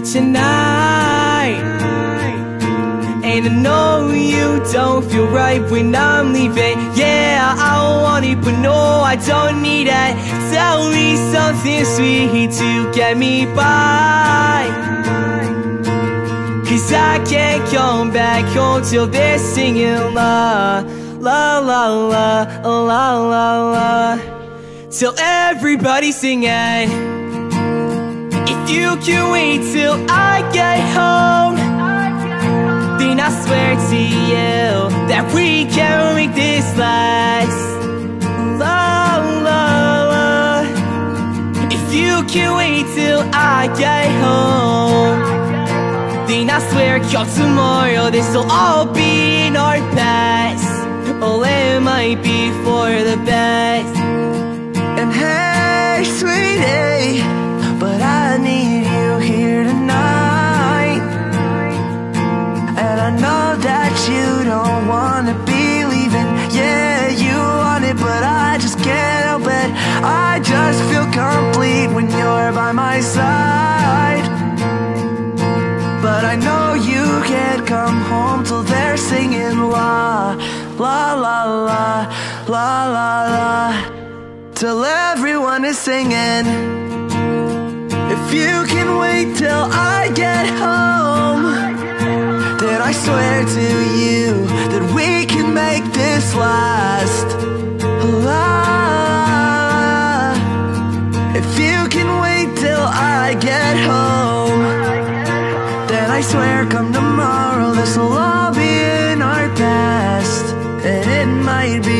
tonight. And I know you don't feel right when I'm leaving. Yeah, I want it, but no, I don't need it. Tell me something sweet to get me by. Cause I can't come back home till they're singing la La la la, la la la. Till everybody's singing If you can wait till I get home Then I swear to you That we can make this last. La la la. If you can wait till I get home Then I swear come tomorrow This'll all be in our past. Oh, it might be for the best. And hey, just can't help it. I just feel complete when you're by my side. But I know you can't come home till they're singing la, la, la, la, la, la, la till everyone is singing. If you can wait till I get home, then I swear to you that we can make this last. I swear come tomorrow This'll all be in our past. And it might be